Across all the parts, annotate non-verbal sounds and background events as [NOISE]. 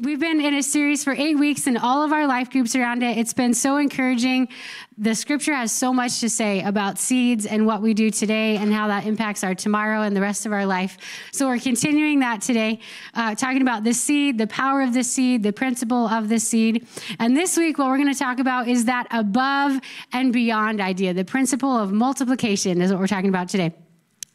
We've been in a series for eight weeks and all of our life groups around it. It's been so encouraging. The scripture has so much to say about seeds and what we do today and how that impacts our tomorrow and the rest of our life. So we're continuing that today, uh, talking about the seed, the power of the seed, the principle of the seed. And this week, what we're going to talk about is that above and beyond idea. The principle of multiplication is what we're talking about today.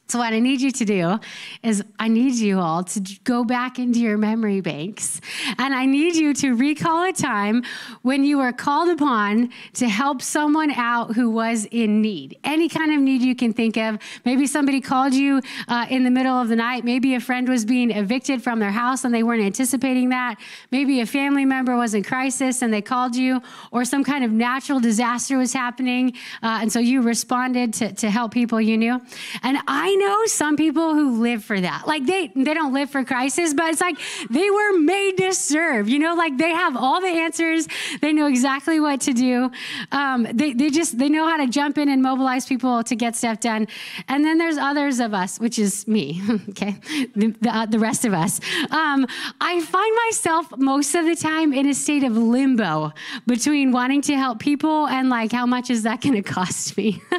So, what I need you to do is, I need you all to go back into your memory banks and I need you to recall a time when you were called upon to help someone out who was in need. Any kind of need you can think of. Maybe somebody called you uh, in the middle of the night. Maybe a friend was being evicted from their house and they weren't anticipating that. Maybe a family member was in crisis and they called you, or some kind of natural disaster was happening. Uh, and so you responded to, to help people you knew. And I know some people who live for that. Like they they don't live for crisis, but it's like they were made to serve. You know, like they have all the answers. They know exactly what to do. Um, they they just they know how to jump in and mobilize people to get stuff done. And then there's others of us, which is me. [LAUGHS] okay, the the, uh, the, rest of us. Um, I find myself most of the time in a state of limbo between wanting to help people and like how much is that going [LAUGHS] to cost me, [LAUGHS]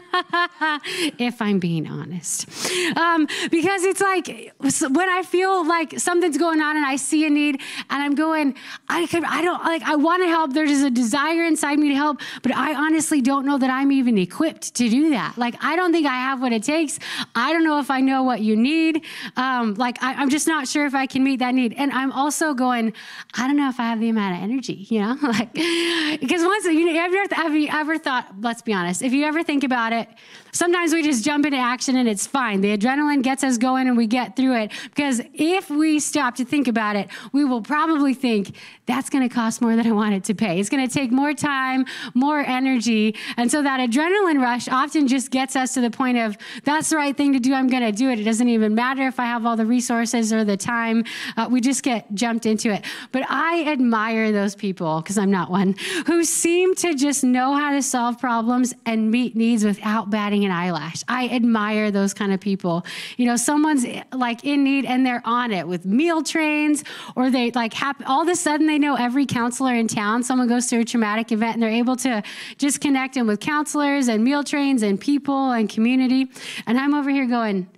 if I'm being honest um, because it's like when I feel like something's going on and I see a need and I'm going, I could, I don't like, I want to help. There's a desire inside me to help, but I honestly don't know that I'm even equipped to do that. Like, I don't think I have what it takes. I don't know if I know what you need. Um, like, I, I'm just not sure if I can meet that need. And I'm also going, I don't know if I have the amount of energy, you know, [LAUGHS] like, because once you know, have have you ever thought? Let's be honest. If you ever think about it, sometimes we just jump into action and it's fine. The adrenaline gets us going and we get through it. Because if we stop to think about it, we will probably think that's going to cost more than I want it to pay. It's going to take more time, more energy. And so that adrenaline rush often just gets us to the point of that's the right thing to do. I'm going to do it. It doesn't even matter if I have all the resources or the time. Uh, we just get jumped into it. But I admire those people, because I'm not one, who seem to just know how to solve problems and meet needs without batting an eyelash. I admire those kind of people. You know, someone's like in need and they're on it with meal trains, or they like happen, all of a sudden they know every counselor in town. Someone goes through a traumatic event and they're able to just connect them with counselors and meal trains and people and community. And I'm over here going,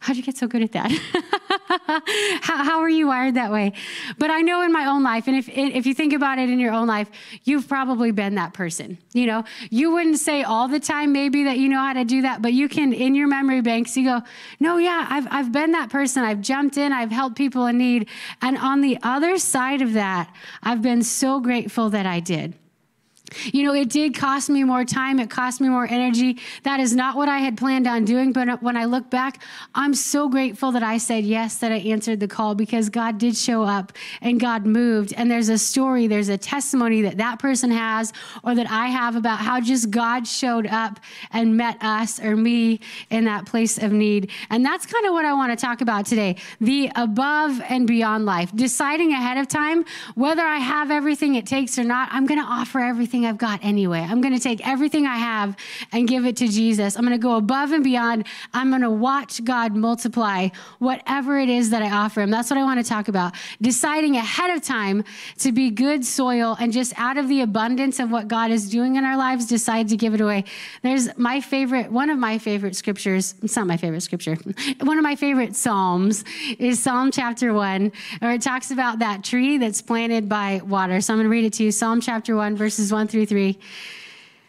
How'd you get so good at that? [LAUGHS] how, how are you wired that way? But I know in my own life, and if, if you think about it in your own life, you've probably been that person. You know, you wouldn't say all the time maybe that you know how to do that, but you can, in your memory banks, you go, no, yeah, I've, I've been that person. I've jumped in, I've helped people in need. And on the other side of that, I've been so grateful that I did. You know, it did cost me more time. It cost me more energy. That is not what I had planned on doing. But when I look back, I'm so grateful that I said yes, that I answered the call because God did show up and God moved. And there's a story, there's a testimony that that person has or that I have about how just God showed up and met us or me in that place of need. And that's kind of what I want to talk about today the above and beyond life. Deciding ahead of time whether I have everything it takes or not, I'm going to offer everything everything I've got anyway. I'm going to take everything I have and give it to Jesus. I'm going to go above and beyond. I'm going to watch God multiply whatever it is that I offer Him. That's what I want to talk about. Deciding ahead of time to be good soil and just out of the abundance of what God is doing in our lives, decide to give it away. There's my favorite, one of my favorite scriptures. It's not my favorite scripture. [LAUGHS] One of my favorite Psalms is Psalm chapter one, where it talks about that tree that's planted by water. So I'm going to read it to you. Psalm chapter one, verses one through 3.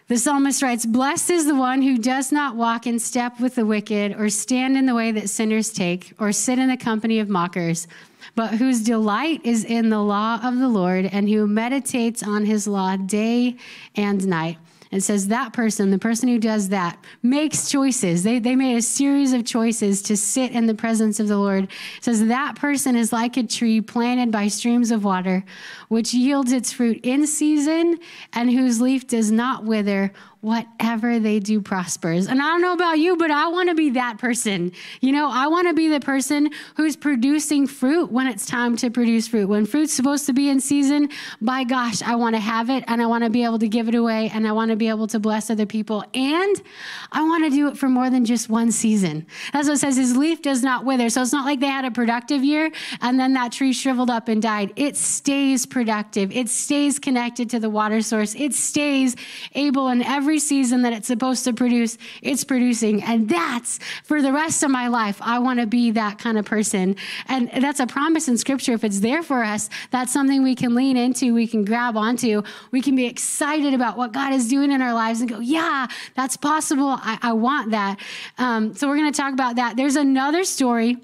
The psalmist writes, Blessed is the one who does not walk in step with the wicked, or stand in the way that sinners take, or sit in the company of mockers, but whose delight is in the law of the Lord, and who meditates on his law day and night. It says that person, the person who does that, makes choices. They, they made a series of choices to sit in the presence of the Lord. It says that person is like a tree planted by streams of water, which yields its fruit in season and whose leaf does not wither. Whatever they do prospers. And I don't know about you, but I want to be that person. You know, I want to be the person who's producing fruit when it's time to produce fruit. When fruit's supposed to be in season, by gosh, I want to have it and I want to be able to give it away and I want to be able to bless other people. And I want to do it for more than just one season. That's what it says his leaf does not wither. So it's not like they had a productive year and then that tree shriveled up and died. It stays productive, it stays connected to the water source, it stays able in every season that it's supposed to produce, it's producing. And that's for the rest of my life. I want to be that kind of person. And that's a promise in scripture. If it's there for us, that's something we can lean into, we can grab onto, we can be excited about what God is doing in our lives and go, yeah, that's possible. I, I want that. Um, so we're going to talk about that. There's another story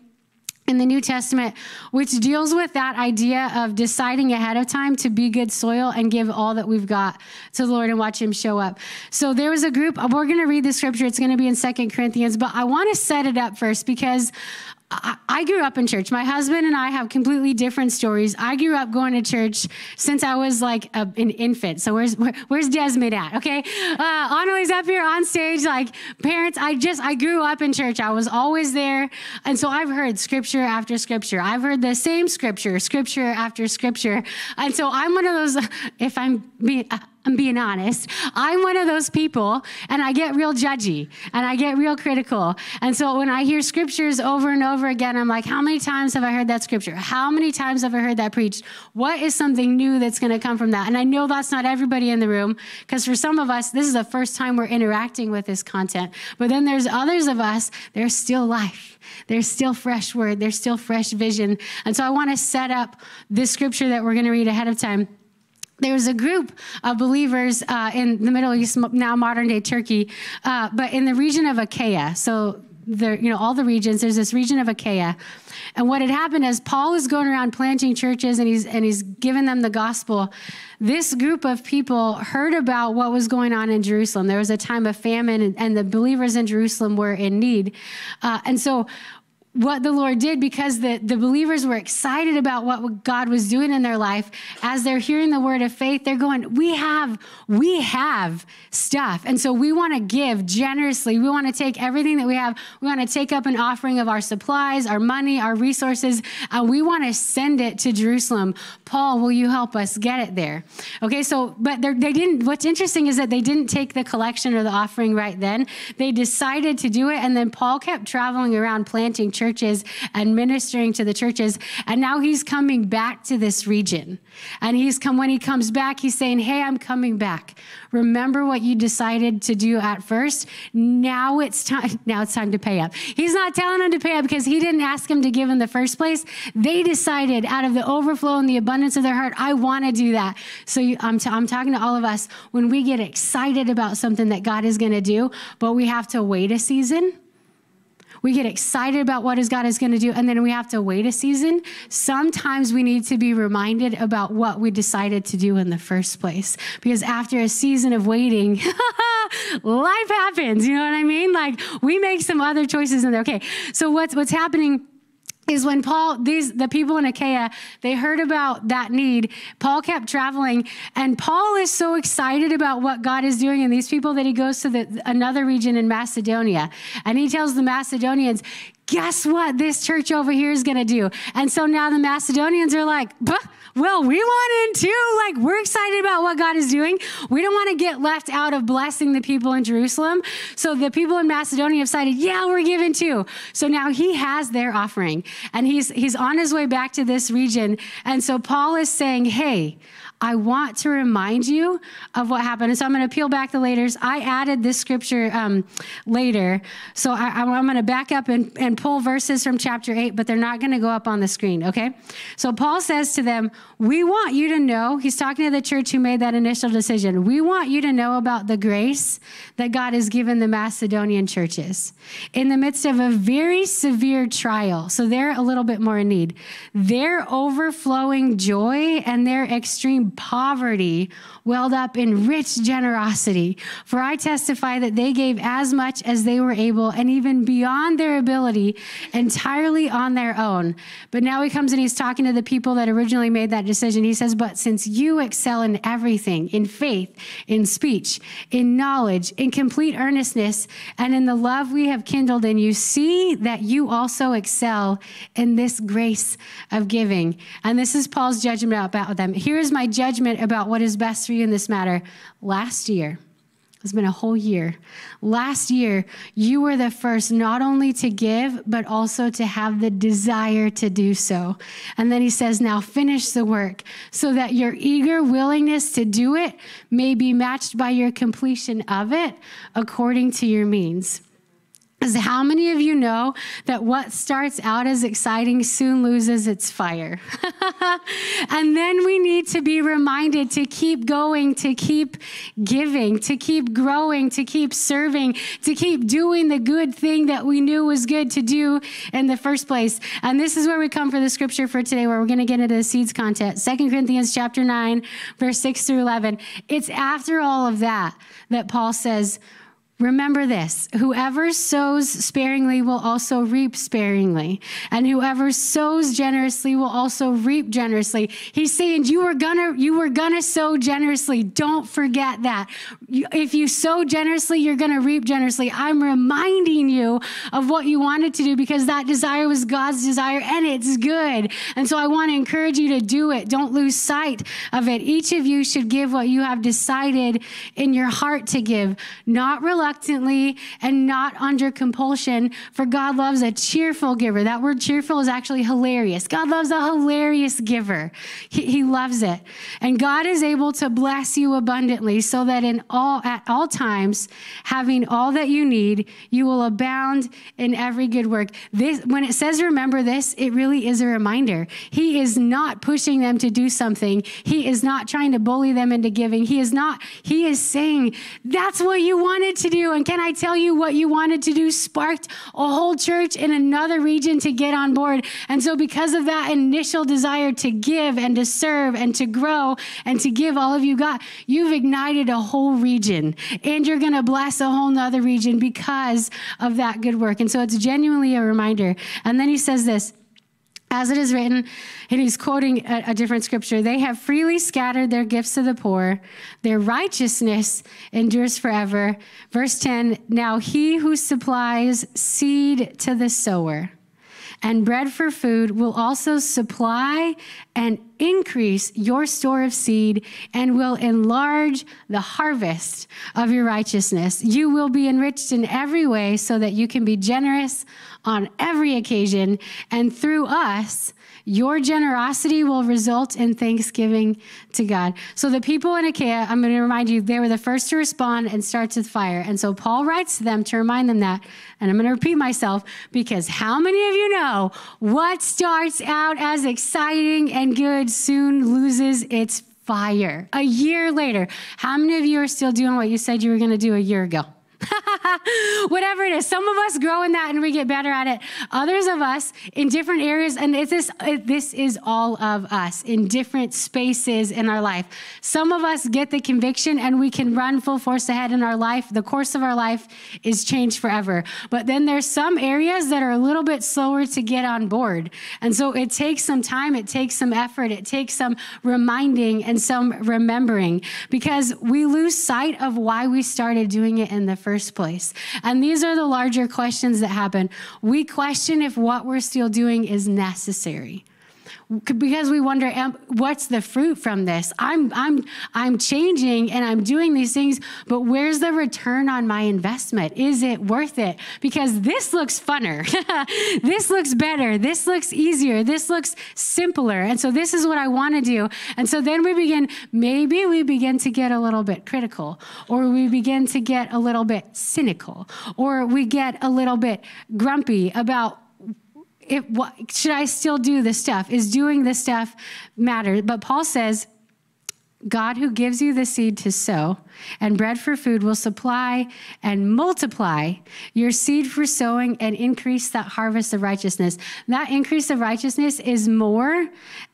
in the New Testament, which deals with that idea of deciding ahead of time to be good soil and give all that we've got to the Lord and watch Him show up. So there was a group, we're going to read the scripture, it's going to be in Second Corinthians, but I want to set it up first because I grew up in church. My husband and I have completely different stories. I grew up going to church since I was like a, an infant. So where's where, where's Desmond at? Okay, uh, Annalie's up here on stage. Like parents, I just I grew up in church. I was always there, and so I've heard scripture after scripture. I've heard the same scripture, scripture after scripture, and so I'm one of those. If I'm being I'm being honest. I'm one of those people, and I get real judgy and I get real critical. And so when I hear scriptures over and over again, I'm like, how many times have I heard that scripture? How many times have I heard that preached? What is something new that's going to come from that? And I know that's not everybody in the room, because for some of us, this is the first time we're interacting with this content. But then there's others of us, there's still life. There's still fresh word. There's still fresh vision. And so I want to set up this scripture that we're going to read ahead of time there was a group of believers uh, in the Middle East, now modern day Turkey, uh, but in the region of Achaia. So, there, you know, all the regions. There's this region of Achaia, and what had happened is Paul was going around planting churches, and he's and he's giving them the gospel. This group of people heard about what was going on in Jerusalem. There was a time of famine, and, and the believers in Jerusalem were in need, uh, and so what the Lord did because the, the believers were excited about what God was doing in their life. As they're hearing the word of faith, they're going, We have, we have stuff. And so we want to give generously. We want to take everything that we have. We want to take up an offering of our supplies, our money, our resources, and we want to send it to Jerusalem. Paul, will you help us get it there? Okay, so, but they didn't, what's interesting is that they didn't take the collection or the offering right then. They decided to do it. And then Paul kept traveling around planting churches churches and ministering to the churches. And now he's coming back to this region. And he's come, when he comes back, he's saying, Hey, I'm coming back. Remember what you decided to do at first? Now it's time, [LAUGHS] now it's time to pay up. He's not telling them to pay up because he didn't ask them to give in the first place. They decided out of the overflow and the abundance of their heart, I want to do that. So you, I'm, t- I'm talking to all of us when we get excited about something that God is going to do, but we have to wait a season we get excited about what is God is going to do, and then we have to wait a season. Sometimes we need to be reminded about what we decided to do in the first place. Because after a season of waiting, [LAUGHS] life happens. You know what I mean? Like we make some other choices in there. Okay, so what's what's happening? Is when Paul, these the people in Achaia, they heard about that need. Paul kept traveling, and Paul is so excited about what God is doing in these people that he goes to the, another region in Macedonia, and he tells the Macedonians, "Guess what? This church over here is going to do." And so now the Macedonians are like, well, we want in too. Like, we're excited about what God is doing. We don't want to get left out of blessing the people in Jerusalem. So the people in Macedonia have decided, yeah, we're giving too. So now he has their offering and he's, he's on his way back to this region. And so Paul is saying, hey, I want to remind you of what happened. And so I'm going to peel back the layers. I added this scripture um, later. So I, am going to back up and, and pull verses from chapter 8, but they're not going to go up on the screen, okay? So Paul says to them, We want you to know, he's talking to the church who made that initial decision. We want you to know about the grace that God has given the Macedonian churches in the midst of a very severe trial. So they're a little bit more in need. Their overflowing joy and their extreme poverty welled up in rich generosity. For I testify that they gave as much as they were able and even beyond their ability entirely on their own. But now he comes and he's talking to the people that originally made that decision. He says, But since you excel in everything, in faith, in speech, in knowledge, in complete earnestness, and in the love we have kindled in you, see that you also excel in this grace of giving. And this is Paul's judgment about them. Here is my judgment about what is best for you in this matter. Last year, it's been a whole year. Last year, you were the first not only to give, but also to have the desire to do so. And then he says, Now finish the work so that your eager willingness to do it may be matched by your completion of it according to your means. Because how many of you know that what starts out as exciting soon loses its fire? [LAUGHS] and then we need to be reminded to keep going, to keep giving, to keep growing, to keep serving, to keep doing the good thing that we knew was good to do in the first place. And this is where we come for the scripture for today, where we're going to get into the seeds content. Second Corinthians chapter 9, verse 6 through 11. It's after all of that that Paul says, Remember this whoever sows sparingly will also reap sparingly, and whoever sows generously will also reap generously. He's saying you were gonna you were gonna sow generously. Don't forget that. If you sow generously, you're gonna reap generously. I'm reminding you of what you wanted to do because that desire was God's desire and it's good. And so I want to encourage you to do it. Don't lose sight of it. Each of you should give what you have decided in your heart to give, not reluctantly reluctantly and not under compulsion, for God loves a cheerful giver. That word cheerful is actually hilarious. God loves a hilarious giver. He, he loves it. And God is able to bless you abundantly so that in all at all times, having all that you need, you will abound in every good work. This when it says remember this, it really is a reminder. He is not pushing them to do something. He is not trying to bully them into giving. He is not, he is saying, that's what you wanted to do do. And can I tell you what you wanted to do sparked a whole church in another region to get on board. And so, because of that initial desire to give and to serve and to grow and to give all of you got, you've ignited a whole region. And you're going to bless a whole nother region because of that good work. And so, it's genuinely a reminder. And then he says this. As it is written, and he's quoting a, a, different scripture they have freely scattered their gifts to the poor, their righteousness endures forever. Verse 10 Now he who supplies seed to the sower and bread for food will also supply and increase your store of seed and will enlarge the harvest of your righteousness. You will be enriched in every way so that you can be generous on every occasion. And through us, your generosity will result in thanksgiving to God. So the people in Achaia, I'm going to remind you, they were the first to respond and start with fire. And so Paul writes to them to remind them that. And I'm going to repeat myself because how many of you know what starts out as exciting and good soon loses its fire? A year later, how many of you are still doing what you said you were going to do a year ago? [LAUGHS] Whatever it is, some of us grow in that and we get better at it. Others of us in different areas, and it's this, this is all of us in different spaces in our life. Some of us get the conviction and we can run full force ahead in our life. The course of our life is changed forever. But then there's some areas that are a little bit slower to get on board. And so it takes some time, it takes some effort, it takes some reminding and some remembering because we lose sight of why we started doing it in the first place. And these are the larger questions that happen. We question if what we're still doing is necessary because we wonder what's the fruit from this? I'm i'm i'm changing and i'm doing these things but where's the return on my investment? Is it worth it? Because this looks funner. [LAUGHS] This looks better. This looks easier. This looks simpler. And so this is what i want to do. And so then we begin maybe we begin to get a little bit critical or we begin to get a little bit cynical or we get a little bit grumpy about if, what, should I still do this stuff? Is doing this stuff matter? But Paul says, God who gives you the seed to sow and bread for food will supply and multiply your seed for sowing and increase that harvest of righteousness. That increase of righteousness is more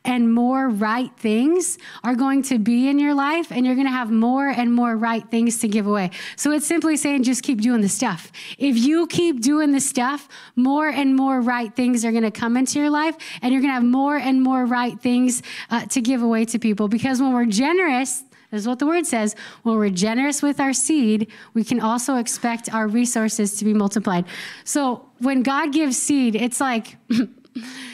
and more right things are going to be in your life, and you're going to have more and more right things to give away. So it's simply saying just keep doing the stuff. If you keep doing the stuff, more and more right things are going to come into your life, and you're going to have more and more right things uh, to give away to people. Because when we're generous, this is what the word says. When we're generous with our seed, we can also expect our resources to be multiplied. So when God gives seed, it's like, [LAUGHS]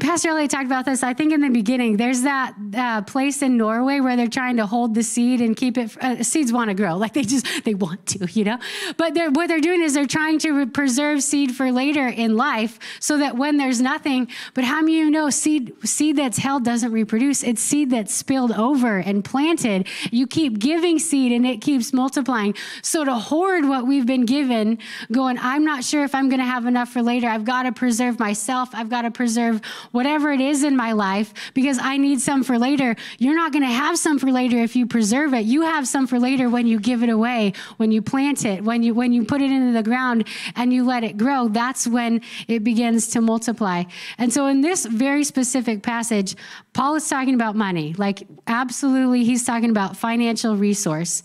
Pastor Elliot talked about this, I think, in the beginning. There's that uh, place in Norway where they're trying to hold the seed and keep it. Uh, seeds want to grow, like they just they want to, you know. But they're, what they're doing is they're trying to preserve seed for later in life, so that when there's nothing. But how many of you know seed seed that's held doesn't reproduce? It's seed that's spilled over and planted. You keep giving seed and it keeps multiplying. So to hoard what we've been given, going, I'm not sure if I'm going to have enough for later. I've got to preserve myself. I've got to preserve whatever it is in my life because I need some for later. You're not going to have some for later if you preserve it. You have some for later when you give it away, when you plant it, when you when you put it into the ground and you let it grow. That's when it begins to multiply. And so in this very specific passage, Paul is talking about money. Like absolutely he's talking about financial resource.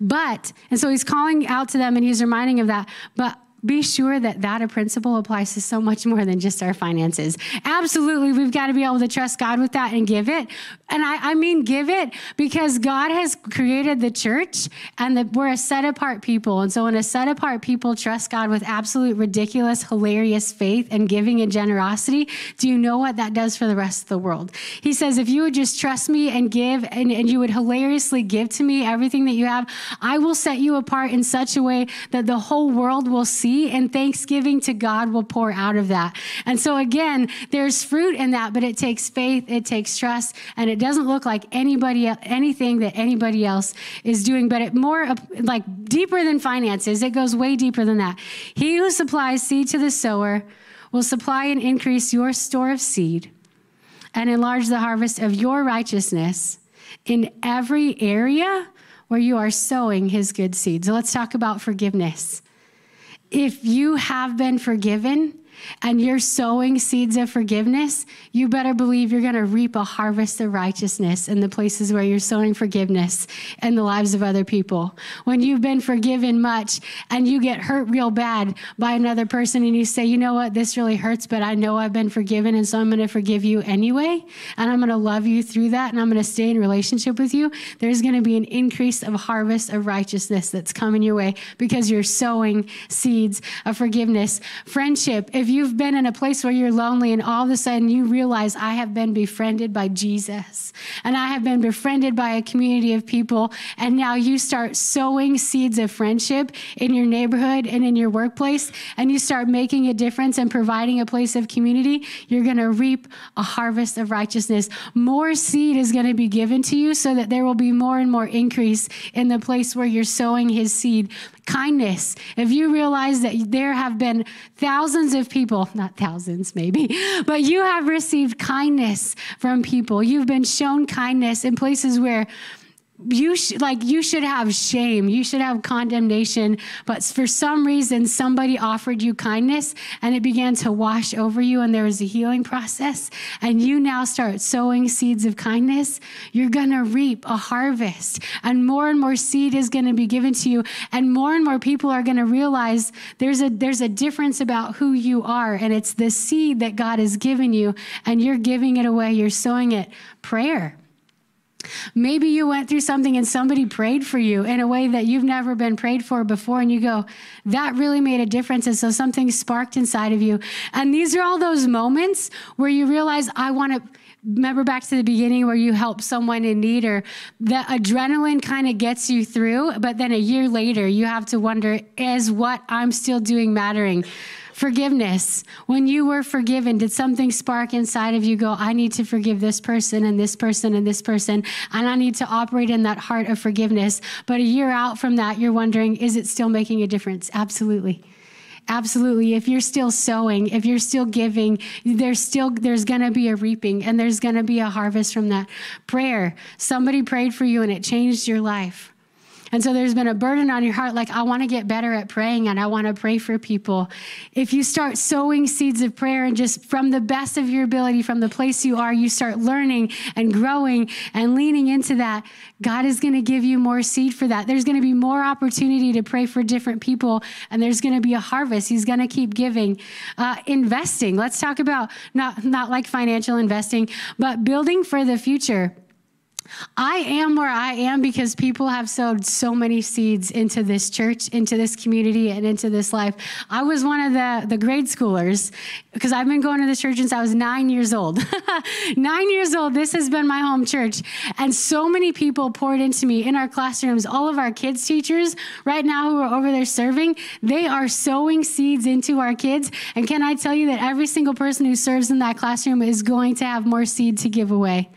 But, and so he's calling out to them and he's reminding of that. But be sure that that a principle applies to so much more than just our finances. Absolutely, we've got to be able to trust God with that and give it. And I, I mean, give it because God has created the church and we're a set apart people. And so, when a set apart people trust God with absolute, ridiculous, hilarious faith and giving and generosity, do you know what that does for the rest of the world? He says, if you would just trust me and give, and, and you would hilariously give to me everything that you have, I will set you apart in such a way that the whole world will see see, and thanksgiving to God will pour out of that. And so, again, there's fruit in that, but it takes faith, it takes trust, and it doesn't look like anybody, anything that anybody else is doing, but it more like deeper than finances. It goes way deeper than that. He who supplies seed to the sower will supply and increase your store of seed and enlarge the harvest of your righteousness in every area where you are sowing his good seed. So let's talk about forgiveness if you have been forgiven, and you're sowing seeds of forgiveness, you better believe you're going to reap a harvest of righteousness in the places where you're sowing forgiveness in the lives of other people. When you've been forgiven much and you get hurt real bad by another person and you say, you know what, this really hurts, but I know I've been forgiven and so I'm going to forgive you anyway. And I'm going to love you through that and I'm going to stay in relationship with you. There's going to be an increase of harvest of righteousness that's coming your way because you're sowing seeds of forgiveness. Friendship, if if you've been in a place where you're lonely and all of a sudden you realize I have been befriended by Jesus and I have been befriended by a community of people, and now you start sowing seeds of friendship in your neighborhood and in your workplace, and you start making a difference and providing a place of community, you're going to reap a harvest of righteousness. More seed is going to be given to you so that there will be more and more increase in the place where you're sowing his seed kindness. If you realize that there have been thousands of people, not thousands maybe, but you have received kindness from people. You've been shown kindness in places where you sh- like you should have shame. You should have condemnation. But for some reason somebody offered you kindness and it began to wash over you and there was a healing process and you now start sowing seeds of kindness you're going to reap a harvest. And more and more seed is going to be given to you and more and more people are going to realize there's a there's a difference about who you are and it's the seed that God has given you and you're giving it away. You're sowing it. Prayer Maybe you went through something and somebody prayed for you in a way that you've never been prayed for before, and you go, that really made a difference. And so something sparked inside of you. And these are all those moments where you realize, I want to. Remember back to the beginning where you help someone in need, or the adrenaline kind of gets you through, but then a year later, you have to wonder, is what I'm still doing mattering? Forgiveness. When you were forgiven, did something spark inside of you go, I need to forgive this person and this person and this person, and I need to operate in that heart of forgiveness? But a year out from that, you're wondering, is it still making a difference? Absolutely. Absolutely. If you're still sowing, if you're still giving, there's still there's going to be a reaping and there's going to be a harvest from that prayer. Somebody prayed for you and it changed your life. And so there's been a burden on your heart, like, I want to get better at praying and I want to pray for people. If you start sowing seeds of prayer and just from the best of your ability, from the place you are, you start learning and growing and leaning into that, God is going to give you more seed for that. There's going to be more opportunity to pray for different people and there's going to be a harvest. He's going to keep giving. Uh, investing. Let's talk about not, not like financial investing, but building for the future. I am where I am because people have sowed so many seeds into this church, into this community, and into this life. I was one of the, the grade schoolers because I've been going to this church since I was nine years old. [LAUGHS] nine years old, this has been my home church. And so many people poured into me in our classrooms. All of our kids' teachers right now who are over there serving, they are sowing seeds into our kids. And can I tell you that every single person who serves in that classroom is going to have more seed to give away?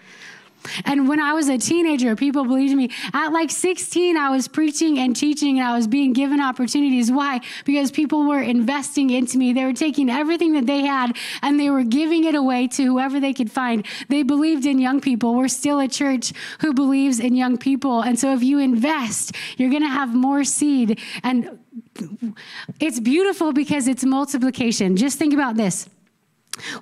And when I was a teenager, people believed me. At like 16, I was preaching and teaching and I was being given opportunities. Why? Because people were investing into me. They were taking everything that they had and they were giving it away to whoever they could find. They believed in young people. We're still a church who believes in young people. And so if you invest, you're going to have more seed. And it's beautiful because it's multiplication. Just think about this.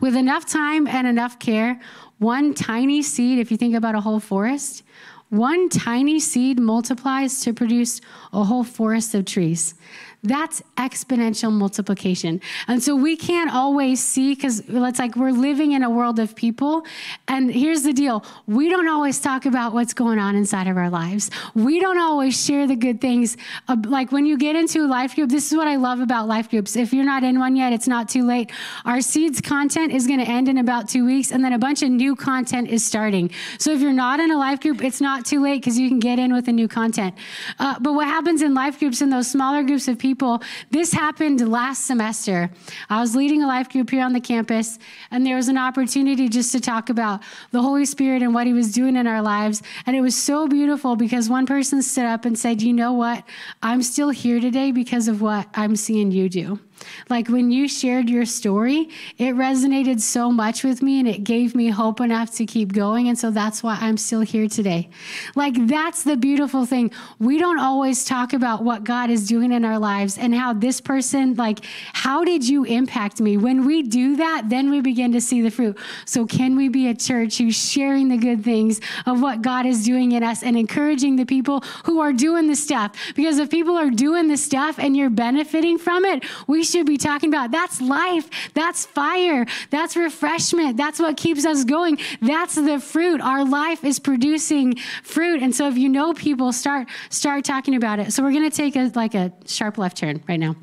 With enough time and enough care, one tiny seed, if you think about a whole forest, one tiny seed multiplies to produce a whole forest of trees. That's exponential multiplication. And so we can't always see because it's like we're living in a world of people. And here's the deal we don't always talk about what's going on inside of our lives. We don't always share the good things. Like when you get into a life group, this is what I love about life groups. If you're not in one yet, it's not too late. Our seeds content is going to end in about two weeks, and then a bunch of new content is starting. So if you're not in a life group, it's not too late because you can get in with the new content. Uh, but what happens in life groups, in those smaller groups of people, people. This happened last semester. I was leading a life group here on the campus, and there was an opportunity just to talk about the Holy Spirit and what He was doing in our lives. And it was so beautiful because one person stood up and said, You know what? I'm still here today because of what I'm seeing you do. Like when you shared your story, it resonated so much with me and it gave me hope enough to keep going. And so that's why I'm still here today. Like that's the beautiful thing. We don't always talk about what God is doing in our lives and how this person, like, how did you impact me? When we do that, then we begin to see the fruit. So can we be a church who's sharing the good things of what God is doing in us and encouraging the people who are doing the stuff? Because if people are doing the stuff and you're benefiting from it, we should be talking about. That's life. That's fire. That's refreshment. That's what keeps us going. That's the fruit. Our life is producing fruit. And so if you know people, start start talking about it. So we're going to take a like a sharp left turn right now.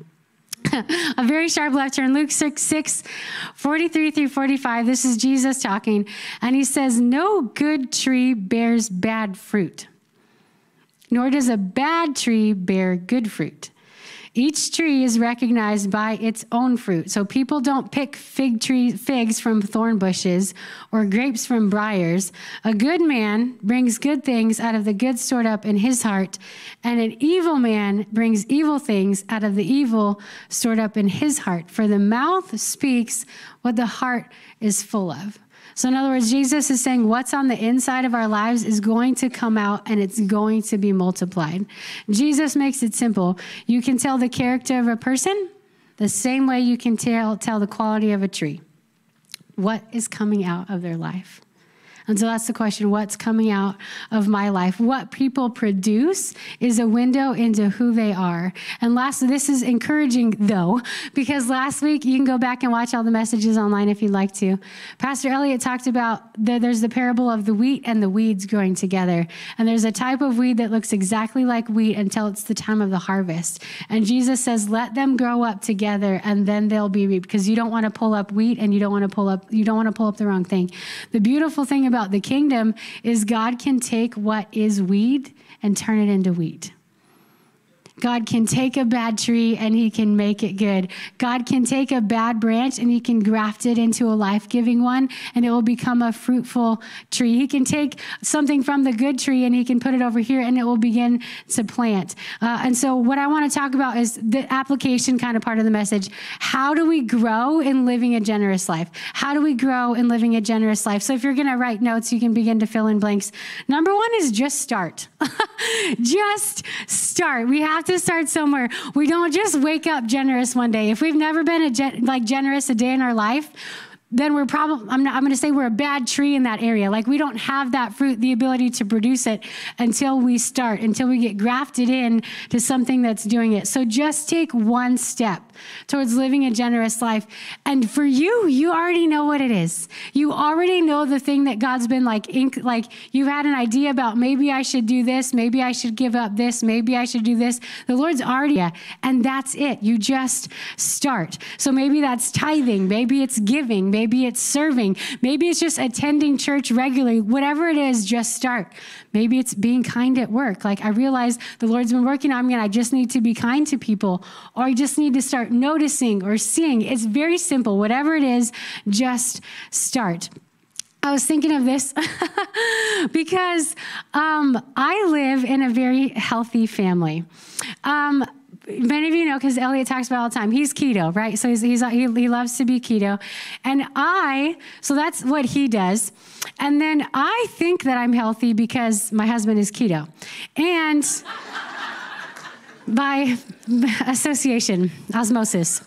[LAUGHS] a very sharp left turn. Luke 6, 6, 43 through 45. This is Jesus talking. And he says, No good tree bears bad fruit, nor does a bad tree bear good fruit. Each tree is recognized by its own fruit. So people don't pick fig tree figs from thorn bushes or grapes from briars. A good man brings good things out of the good stored up in his heart, and an evil man brings evil things out of the evil stored up in his heart. For the mouth speaks what the heart is full of. So, in other words, Jesus is saying what's on the inside of our lives is going to come out and it's going to be multiplied. Jesus makes it simple. You can tell the character of a person the same way you can tell, tell the quality of a tree. What is coming out of their life? And so that's the question what's coming out of my life? What people produce is a window into who they are. And last, this is encouraging though, because last week, you can go back and watch all the messages online if you'd like to. Pastor Elliot talked about the, there's the parable of the wheat and the weeds growing together. And there's a type of weed that looks exactly like wheat until it's the time of the harvest. And Jesus says, let them grow up together and then they'll be reaped because you don't want to pull up wheat and you don't want to pull up, you don't want to pull up the wrong thing. The beautiful thing about about the kingdom is God can take what is weed and turn it into wheat. God can take a bad tree and he can make it good. God can take a bad branch and he can graft it into a life giving one and it will become a fruitful tree. He can take something from the good tree and he can put it over here and it will begin to plant. Uh, and so, what I want to talk about is the application kind of part of the message. How do we grow in living a generous life? How do we grow in living a generous life? So, if you're going to write notes, you can begin to fill in blanks. Number one is just start. [LAUGHS] just start. We have to start somewhere. We don't just wake up generous one day. If we've never been a gen- like generous a day in our life, then we're probably I'm, I'm going to say we're a bad tree in that area. Like we don't have that fruit, the ability to produce it until we start, until we get grafted in to something that's doing it. So just take one step towards living a generous life. And for you, you already know what it is. You already know the thing that God's been like, ink, like you've had an idea about maybe I should do this, maybe I should give up this, maybe I should do this. The Lord's already, and that's it. You just start. So maybe that's tithing, maybe it's giving Maybe it's serving. Maybe it's just attending church regularly. Whatever it is, just start. Maybe it's being kind at work. Like I realize the Lord's been working on me and I just need to be kind to people or I just need to start noticing or seeing. It's very simple. Whatever it is, just start. I was thinking of this [LAUGHS] because um, I live in a very healthy family. Um, many of you know because Elliot talks about all the time. He's keto, right? So he's, he's he, he loves to be keto, and I so that's what he does. And then I think that I'm healthy because my husband is keto, and by [LAUGHS] association, osmosis.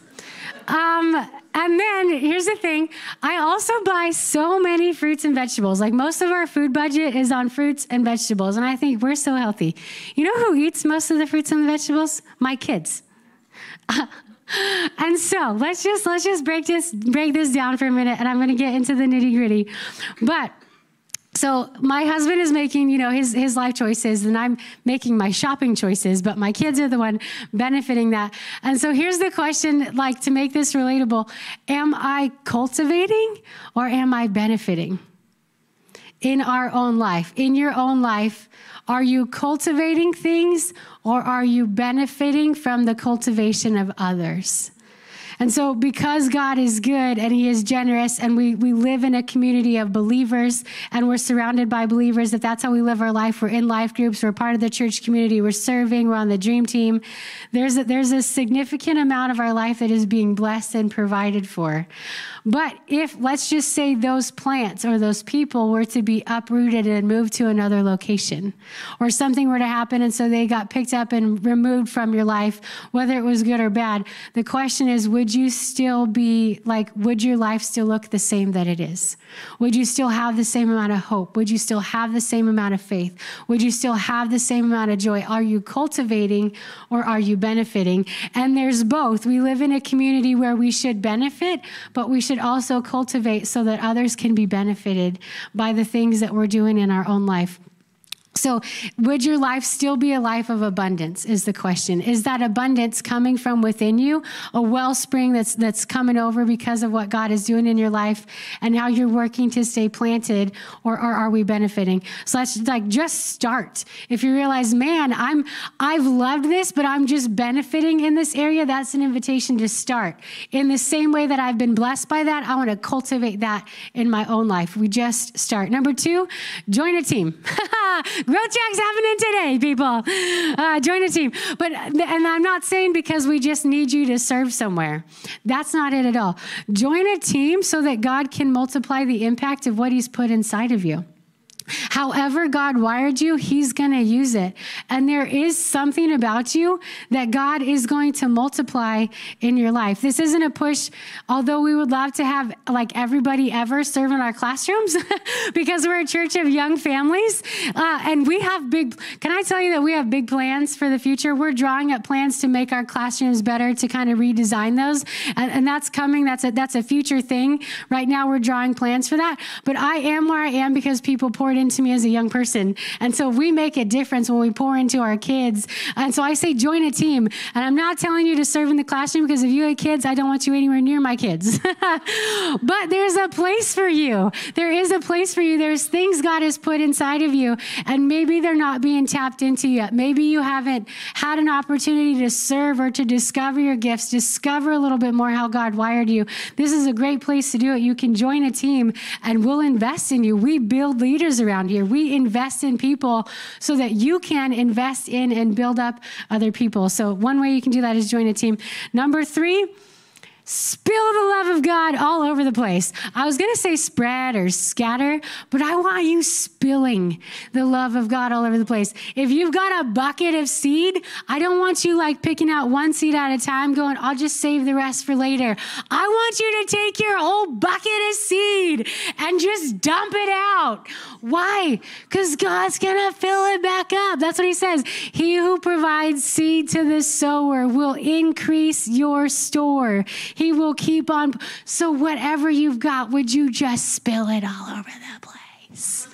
Um, and then here's the thing I also buy so many fruits and vegetables. Like most of our food budget is on fruits and vegetables. And I think we're so healthy. You know who eats most of the fruits and the vegetables? My kids. [LAUGHS] and so let's just let's just break this break this down for a minute and I'm gonna get into the nitty-gritty. But so my husband is making you know his his life choices and i'm making my shopping choices but my kids are the one benefiting that. And so here's the question like to make this relatable. Am i cultivating or am i benefiting? In our own life in your own life are you cultivating things or are you benefiting from the cultivation of others and so, because God is good and He is generous, and we, we live in a community of believers and we're surrounded by believers, if that's how we live our life, we're in life groups, we're part of the church community, we're serving, we're on the dream team, there's a, there's a significant amount of our life that is being blessed and provided for. But if, let's just say, those plants or those people were to be uprooted and moved to another location, or something were to happen and so they got picked up and removed from your life, whether it was good or bad, the question is would you still be like, would your life still look the same that it is? Would you still have the same amount of hope? Would you still have the same amount of faith? Would you still have the same amount of joy? Are you cultivating or are you benefiting? And there's both. We live in a community where we should benefit, but we should also cultivate so that others can be benefited by the things that we're doing in our own life. So, would your life still be a life of abundance? Is the question. Is that abundance coming from within you, a wellspring that's that's coming over because of what God is doing in your life and how you're working to stay planted, or, or are we benefiting? So let's like just start. If you realize, man, I'm I've loved this, but I'm just benefiting in this area. That's an invitation to start. In the same way that I've been blessed by that, I want to cultivate that in my own life. We just start. Number two, join a team. [LAUGHS] Growth Track's happening today, people. Uh, join a team. But and I'm not saying because we just need you to serve somewhere. That's not it at all. Join a team so that God can multiply the impact of what He's put inside of you. However, God wired you, He's going to use it. And there is something about you that God is going to multiply in your life. This isn't a push, although we would love to have like everybody ever serve in our classrooms [LAUGHS] because we're a church of young families. Uh, and we have big, can I tell you that we have big plans for the future? We're drawing up plans to make our classrooms better, to kind of redesign those. And, and that's coming. That's a, that's a future thing. Right now, we're drawing plans for that. But I am where I am because people poured into me as a young person. And so we make a difference when we pour into our kids. And so I say join a team. And I'm not telling you to serve in the classroom because if you have kids, I don't want you anywhere near my kids. [LAUGHS] but there's a place for you. There is a place for you. There's things God has put inside of you, and maybe they're not being tapped into yet. Maybe you haven't had an opportunity to serve or to discover your gifts, discover a little bit more how God wired you. This is a great place to do it. You can join a team and we'll invest in you. We build leaders around here. We invest in people so that you can invest in and build up other people. So, one way you can do that is join a team. Number three, Spill the love of God all over the place. I was going to say spread or scatter, but I want you spilling the love of God all over the place. If you've got a bucket of seed, I don't want you like picking out one seed at a time going, I'll just save the rest for later. I want you to take your whole bucket of seed and just dump it out. Why? Because God's going to fill it back up. That's what he says. He who provides seed to the sower will increase your store. He will keep on. So, whatever you've got, would you just spill it all over the place?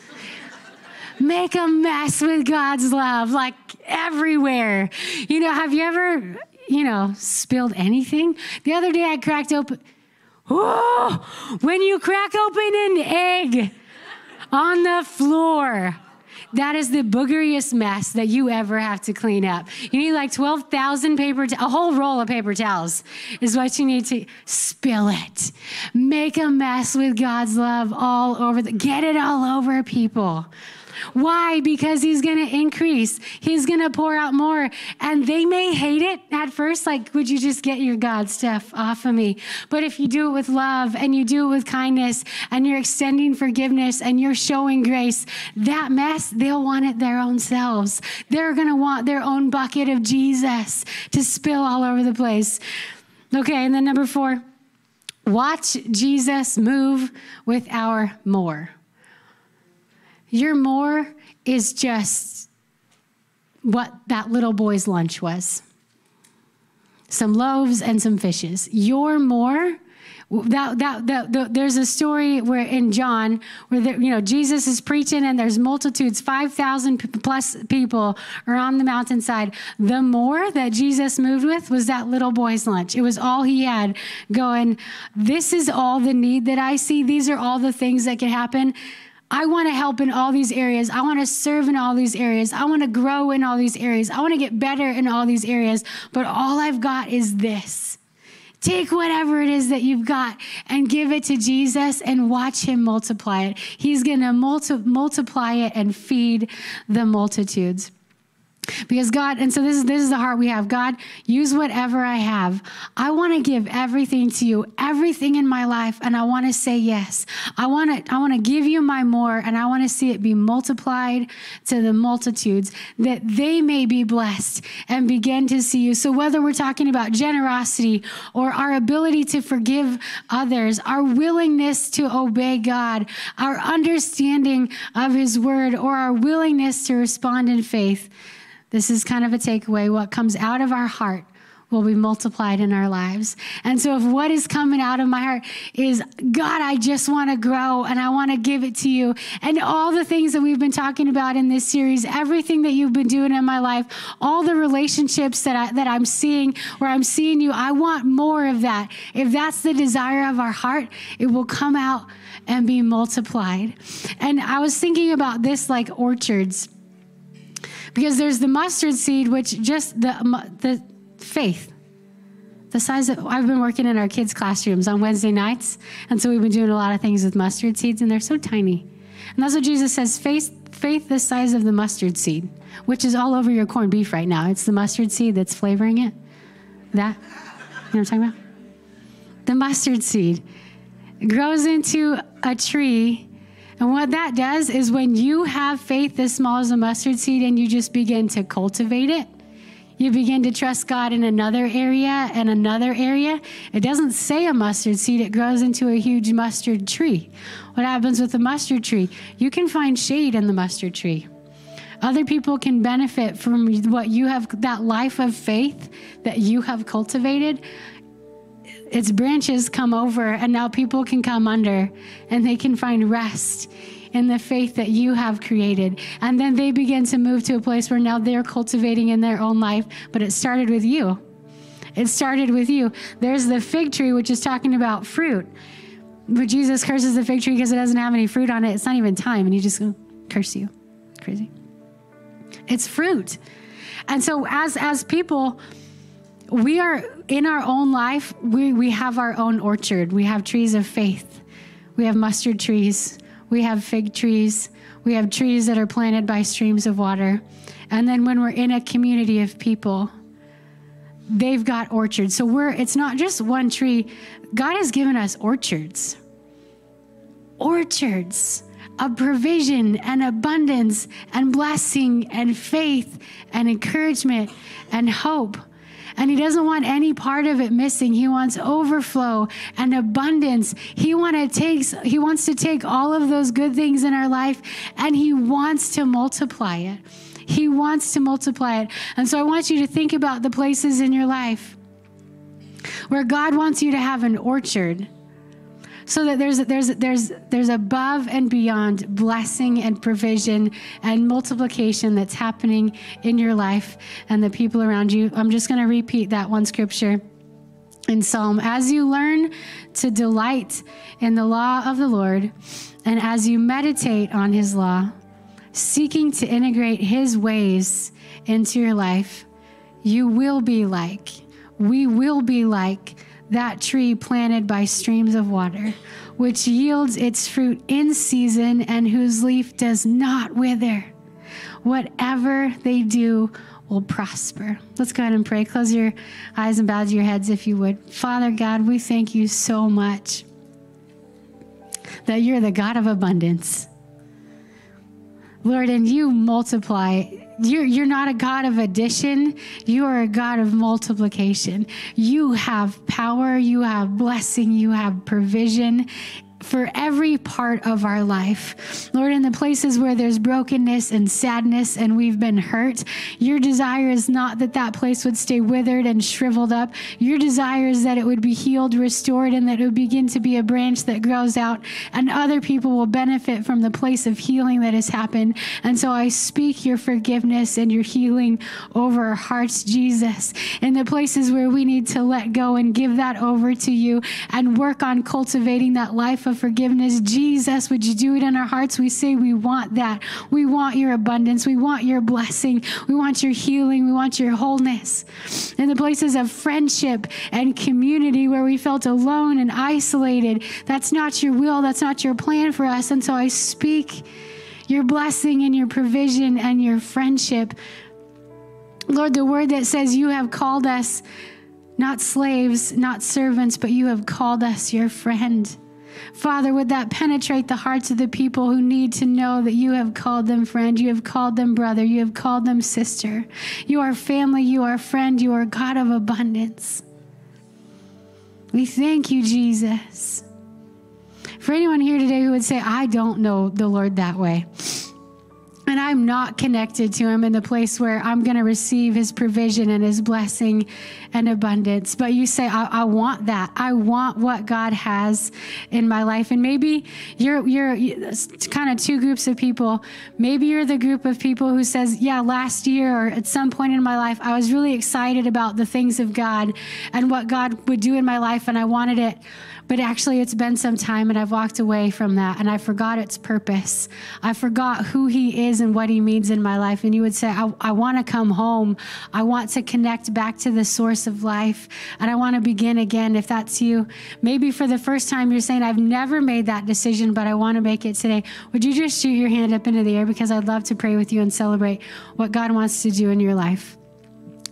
Make a mess with God's love, like everywhere. You know, have you ever, you know, spilled anything? The other day I cracked open. Oh, when you crack open an egg on the floor. That is the boogeriest mess that you ever have to clean up. You need like 12,000 paper, a whole roll of paper towels is what you need to spill it. Make a mess with God's love all over the, get it all over people. Why? Because he's going to increase. He's going to pour out more. And they may hate it at first, like, would you just get your God stuff off of me? But if you do it with love and you do it with kindness and you're extending forgiveness and you're showing grace, that mess, they'll want it their own selves. They're going to want their own bucket of Jesus to spill all over the place. Okay, and then number four, watch Jesus move with our more. Your more is just what that little boy's lunch was some loaves and some fishes. Your more. That, that, that, the, there's a story where in John where the, you know Jesus is preaching and there's multitudes 5,000 plus people are on the mountainside the more that Jesus moved with was that little boy's lunch it was all he had going this is all the need that I see these are all the things that can happen I want to help in all these areas. I want to serve in all these areas. I want to grow in all these areas. I want to get better in all these areas. But all I've got is this. Take whatever it is that you've got and give it to Jesus and watch him multiply it. He's going to multi- multiply it and feed the multitudes. Because God, and so this is this is the heart we have. God, use whatever I have. I want to give everything to you, everything in my life, and I want to say yes. I want to I want to give you my more, and I want to see it be multiplied to the multitudes that they may be blessed and begin to see you. So whether we're talking about generosity or our ability to forgive others, our willingness to obey God, our understanding of His word, or our willingness to respond in faith. This is kind of a takeaway. What comes out of our heart will be multiplied in our lives. And so, if what is coming out of my heart is, God, I just want to grow and I want to give it to you, and all the things that we've been talking about in this series, everything that you've been doing in my life, all the relationships that, I, that I'm seeing, where I'm seeing you, I want more of that. If that's the desire of our heart, it will come out and be multiplied. And I was thinking about this like orchards because there's the mustard seed, which just the, the faith, the size of, I've been working in our kids' classrooms on Wednesday nights. And so we've been doing a lot of things with mustard seeds, and they're so tiny. And that's what Jesus says faith, faith the size of the mustard seed, which is all over your corned beef right now. It's the mustard seed that's flavoring it. That, you know what I'm talking about? The mustard seed grows into a tree and what that does is when you have faith as small as a mustard seed and you just begin to cultivate it, you begin to trust God in another area and another area. It doesn't say a mustard seed, it grows into a huge mustard tree. What happens with a mustard tree? You can find shade in the mustard tree. Other people can benefit from what you have, that life of faith that you have cultivated its branches come over, and now people can come under and they can find rest in the faith that you have created. And then they begin to move to a place where now they're cultivating in their own life, but it started with you. It started with you. There's the fig tree, which is talking about fruit. But Jesus curses the fig tree because it doesn't have any fruit on it. It's not even time, and he just goes, curse you. Crazy. It's fruit. And so as as people, we are in our own life, we, we have our own orchard. We have trees of faith. We have mustard trees. We have fig trees. We have trees that are planted by streams of water. And then when we're in a community of people, they've got orchards. So we're it's not just one tree. God has given us orchards. Orchards of provision and abundance and blessing and faith and encouragement and hope. And he doesn't want any part of it missing. He wants overflow and abundance. He want to takes he wants to take all of those good things in our life and he wants to multiply it. He wants to multiply it. And so I want you to think about the places in your life where God wants you to have an orchard so that there's there's there's there's above and beyond blessing and provision and multiplication that's happening in your life and the people around you. I'm just going to repeat that one scripture in Psalm. As you learn to delight in the law of the Lord, and as you meditate on his law, seeking to integrate his ways into your life, you will be like, we will be like that tree planted by streams of water, which yields its fruit in season and whose leaf does not wither. Whatever they do will prosper. Let's go ahead and pray. Close your eyes and bow your heads if you would. Father God, we thank you so much that you're the God of abundance. Lord, and you multiply you're, you're not a God of addition. You are a God of multiplication. You have power, you have blessing, you have provision for every part of our life. Lord, in the places where there's brokenness and sadness and we've been hurt, your desire is not that that place would stay withered and shriveled up. Your desire is that it would be healed, restored, and that it would begin to be a branch that grows out and other people will benefit from the place of healing that has happened. And so I speak your forgiveness and your healing over our hearts, Jesus, in the places where we need to let go and give that over to you and work on cultivating that life of forgiveness. Jesus, would you do it in our hearts? We say we want that. We want your abundance. We want your blessing. We want your healing. We want your wholeness. In the places of friendship and community where we felt alone and isolated, that's not your will. That's not your plan for us. And so I speak your blessing and your provision and your friendship. Lord, the word that says you have called us not slaves, not servants, but you have called us your friend. Father, would that penetrate the hearts of the people who need to know that you have called them friend, you have called them brother, you have called them sister. You are family, you are friend, you are God of abundance. We thank you, Jesus. For anyone here today who would say, I don't know the Lord that way and I'm not connected to him in the place where I'm going to receive his provision and his blessing and abundance. But you say, I, I, want that. I want what God has in my life. And maybe you're, you're kind of two groups of people. Maybe you're the group of people who says, yeah, last year or at some point in my life, I was really excited about the things of God and what God would do in my life. And I wanted it but actually, it's been some time and I've walked away from that and I forgot its purpose. I forgot who He is and what He means in my life. And you would say, I, I want to come home. I want to connect back to the source of life and I want to begin again. If that's you, maybe for the first time you're saying, I've never made that decision, but I want to make it today. Would you just shoot your hand up into the air? Because I'd love to pray with you and celebrate what God wants to do in your life.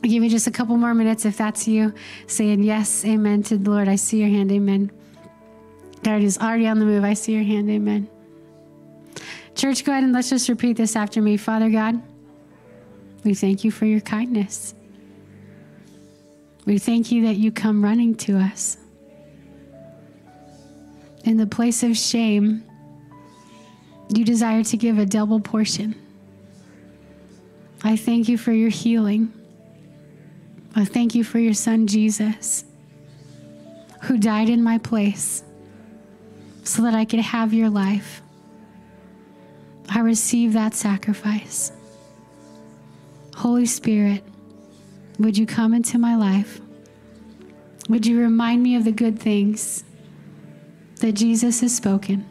Give you just a couple more minutes if that's you saying yes, amen to the Lord. I see your hand, amen. God is already on the move. I see your hand. Amen. Church, go ahead and let's just repeat this after me. Father God, we thank you for your kindness. We thank you that you come running to us. In the place of shame, you desire to give a double portion. I thank you for your healing. I thank you for your son, Jesus, who died in my place so that I could have your life. I receive that sacrifice. Holy Spirit, would you come into my life? Would you remind me of the good things that Jesus has spoken?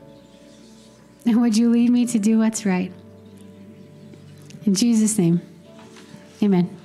And would you lead me to do what's right? In Jesus' name, amen.